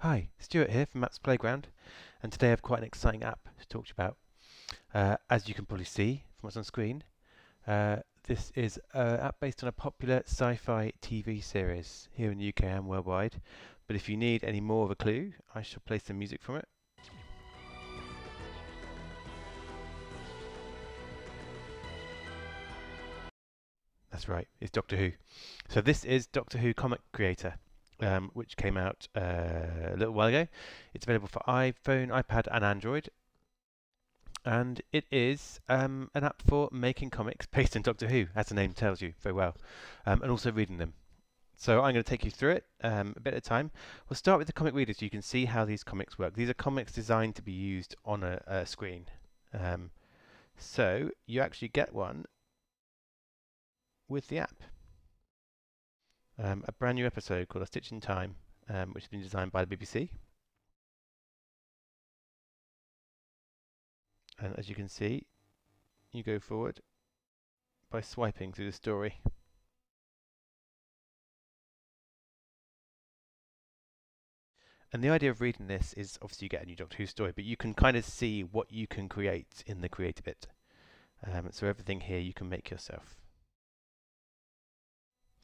Hi, Stuart here from Apps Playground, and today I have quite an exciting app to talk to you about. Uh, as you can probably see from what's on screen, uh, this is an app based on a popular sci-fi TV series here in the UK and worldwide, but if you need any more of a clue, I shall play some music from it. That's right, it's Doctor Who. So this is Doctor Who comic creator um, which came out uh, a little while ago. It's available for iPhone, iPad, and Android. And it is um, an app for making comics based on Doctor Who, as the name tells you very well, um, and also reading them. So I'm going to take you through it um, a bit at a time. We'll start with the comic reader so you can see how these comics work. These are comics designed to be used on a, a screen. Um, so you actually get one with the app um, a brand new episode called A Stitch in Time, um, which has been designed by the BBC. And as you can see, you go forward by swiping through the story. And the idea of reading this is obviously you get a new Doctor Who story, but you can kind of see what you can create in the creative bit. Um, so everything here you can make yourself.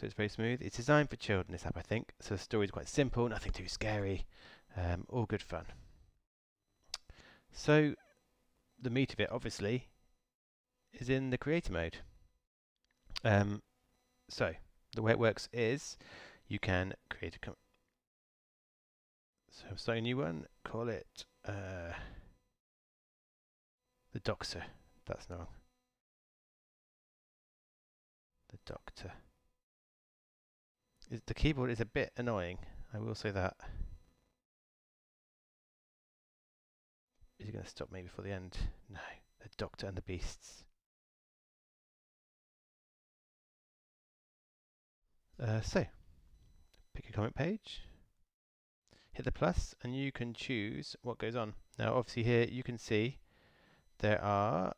So it's very smooth. It's designed for children, this app, I think. So the story is quite simple, nothing too scary, um, all good fun. So the meat of it, obviously, is in the creator mode. Um, so the way it works is you can create a so I'm starting a new one, call it uh, the Doctor. That's wrong. The Doctor the keyboard is a bit annoying. I will say that. Is he going to stop me before the end? No. The Doctor and the Beasts. Uh, so, pick a comic page, hit the plus, and you can choose what goes on. Now, obviously here you can see there are,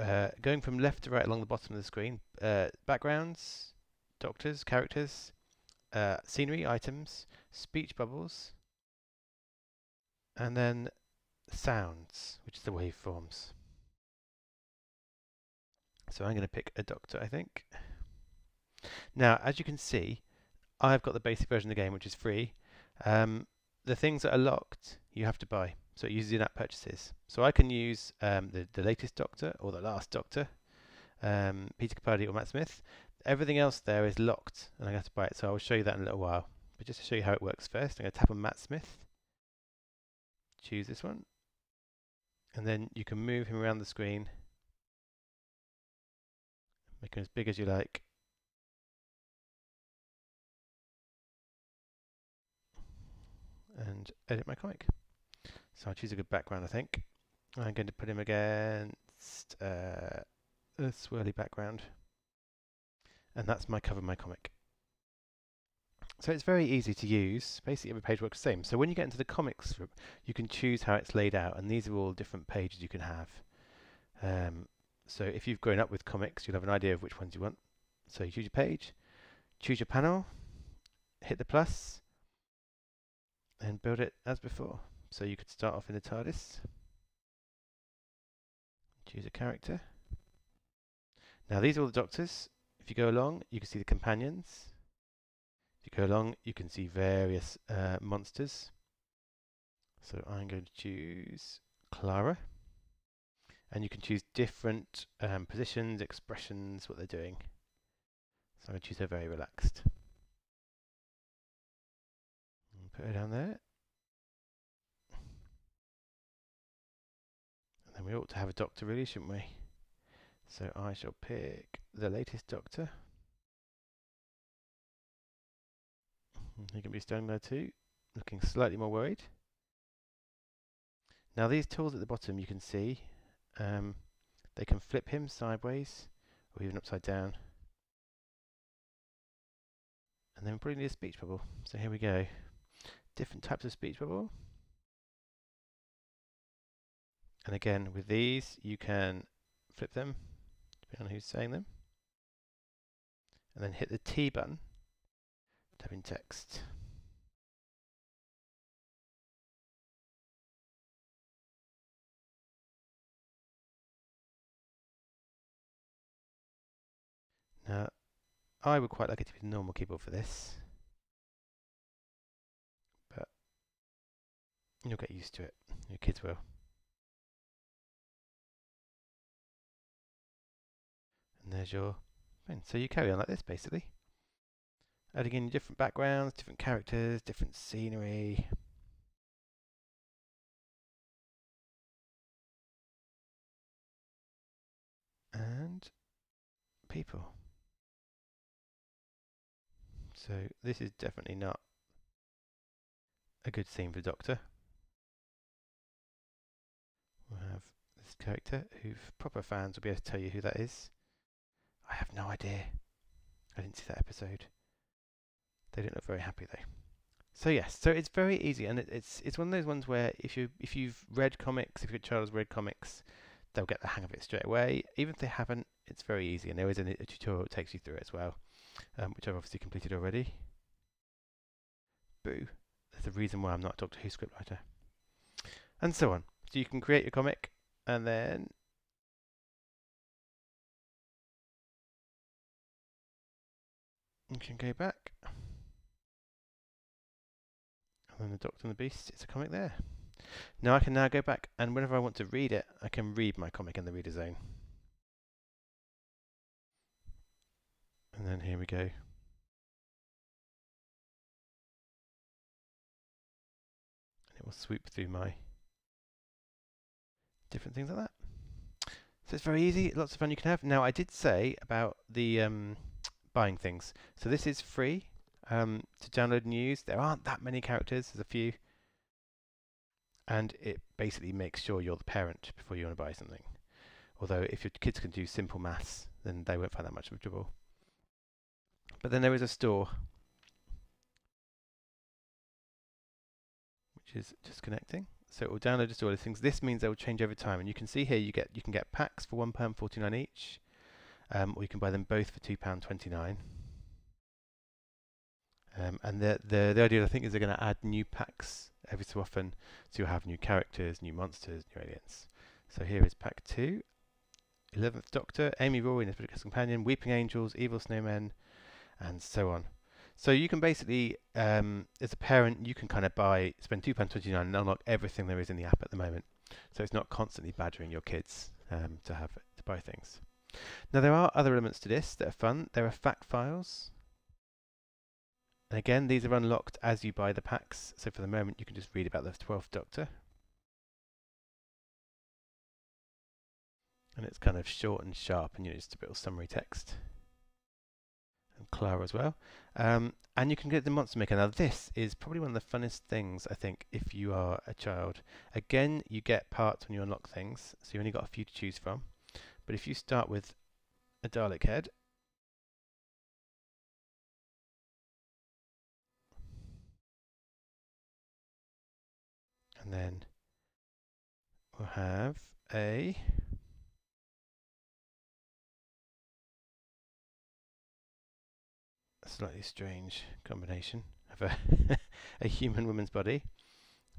uh, going from left to right along the bottom of the screen, uh, backgrounds, doctors, characters, uh, scenery, items, speech bubbles, and then sounds, which is the waveforms. So I'm going to pick a doctor, I think. Now, as you can see, I've got the basic version of the game, which is free. Um, the things that are locked, you have to buy. So it uses in-app purchases. So I can use um, the, the latest Doctor or the last Doctor, um, Peter Capaldi or Matt Smith. Everything else there is locked and going to have to buy it. So I'll show you that in a little while. But just to show you how it works first, I'm going to tap on Matt Smith. Choose this one. And then you can move him around the screen. Make him as big as you like. And edit my comic. So I'll choose a good background, I think. I'm going to put him against uh, a swirly background and that's my cover my comic. So it's very easy to use. Basically, every page works the same. So when you get into the comics, you can choose how it's laid out, and these are all different pages you can have. Um, so if you've grown up with comics, you'll have an idea of which ones you want. So you choose your page, choose your panel, hit the plus, and build it as before. So you could start off in the TARDIS, choose a character. Now these are all the doctors. You go along, you can see the companions. If you go along, you can see various uh, monsters. So I'm going to choose Clara. And you can choose different um, positions, expressions, what they're doing. So I'm going to choose her very relaxed. Put her down there. And then we ought to have a doctor really, shouldn't we? So I shall pick the latest Doctor. He can be standing there too, looking slightly more worried. Now these tools at the bottom you can see, um, they can flip him sideways or even upside down. And then we probably need a speech bubble. So here we go. Different types of speech bubble. And again, with these, you can flip them depending on who's saying them. And then hit the T button, type in text. Now, I would quite like it to be the normal keyboard for this. But you'll get used to it. Your kids will. And there's your phone. So you carry on like this, basically. Adding in different backgrounds, different characters, different scenery. And people. So this is definitely not a good scene for Doctor. We'll have this character who proper fans will be able to tell you who that is. I have no idea. I didn't see that episode. They didn't look very happy though. So yes, so it's very easy, and it, it's it's one of those ones where if you if you've read comics, if your child has read comics, they'll get the hang of it straight away. Even if they haven't, it's very easy, and there is a, a tutorial that takes you through it as well, um, which I've obviously completed already. Boo! There's a reason why I'm not a Doctor Who scriptwriter, and so on. So you can create your comic, and then you can go back. And then the Doctor and the Beast, it's a comic there. Now I can now go back and whenever I want to read it, I can read my comic in the reader zone. And then here we go. And it will sweep through my different things like that. So it's very easy, lots of fun you can have. Now I did say about the um, buying things. So this is free um, to download and use. There aren't that many characters, there's a few. And it basically makes sure you're the parent before you want to buy something. Although if your kids can do simple maths, then they won't find that much of a trouble. But then there is a store, which is just connecting. So it will download just all these things. This means they will change over time, and you can see here you get you can get packs for one pound forty nine each, um, or you can buy them both for two pound twenty nine. Um, and the, the the idea I think is they're going to add new packs every so often, so you'll have new characters, new monsters, new aliens. So here is pack two. Eleventh Doctor, Amy Rory and his companion, Weeping Angels, Evil Snowmen, and so on. So you can basically, um, as a parent, you can kind of buy, spend two pound twenty nine and unlock everything there is in the app at the moment. So it's not constantly badgering your kids um, to have to buy things. Now there are other elements to this that are fun. There are fact files. And again, these are unlocked as you buy the packs. So for the moment, you can just read about the 12th Doctor. And it's kind of short and sharp and you know, just a bit of summary text and Clara as well. Um, and you can get the Monster Maker. Now this is probably one of the funnest things, I think, if you are a child. Again, you get parts when you unlock things, so you only got a few to choose from. But if you start with a Dalek head, and then we'll have a slightly strange combination of a, a human woman's body,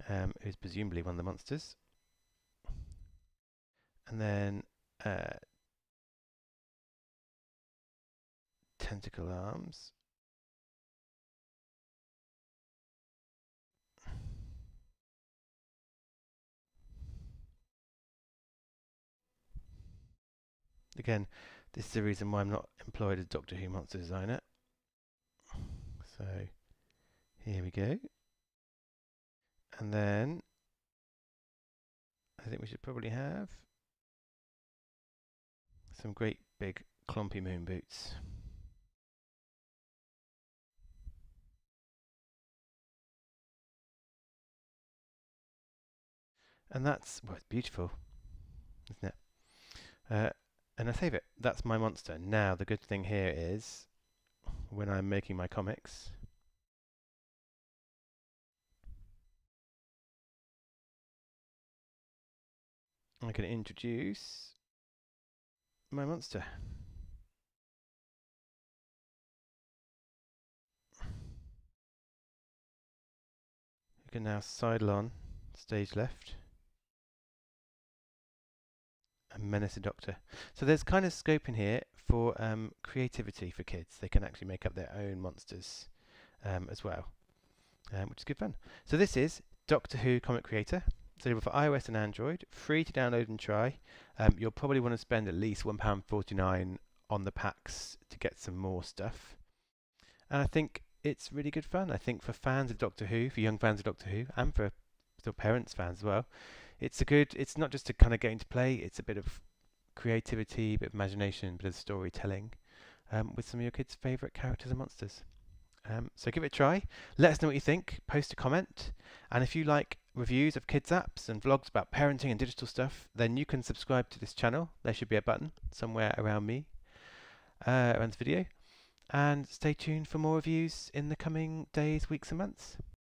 um, who's presumably one of the monsters, and then uh, tentacle arms. Again, this is the reason why I'm not employed as Doctor Who monster designer. So here we go. And then I think we should probably have some great big clumpy moon boots. And that's, well, it's beautiful, isn't it? Uh, and I save it. That's my monster. Now, the good thing here is when I'm making my comics. I can introduce my monster. You can now sidle on, stage left, and menace the doctor. So there's kind of scope in here for um, creativity for kids. They can actually make up their own monsters um, as well, um, which is good fun. So this is Doctor Who Comic Creator. Available for iOS and Android, free to download and try. Um, you'll probably want to spend at least £1.49 on the packs to get some more stuff. And I think it's really good fun. I think for fans of Doctor Who, for young fans of Doctor Who, and for still parents fans as well, it's a good. It's not just a kind of game to play. It's a bit of creativity, a bit of imagination, a bit of storytelling, um, with some of your kids' favourite characters and monsters. Um, so give it a try. Let us know what you think. Post a comment, and if you like reviews of kids apps and vlogs about parenting and digital stuff, then you can subscribe to this channel. There should be a button somewhere around me, uh, around this video and stay tuned for more reviews in the coming days, weeks and months.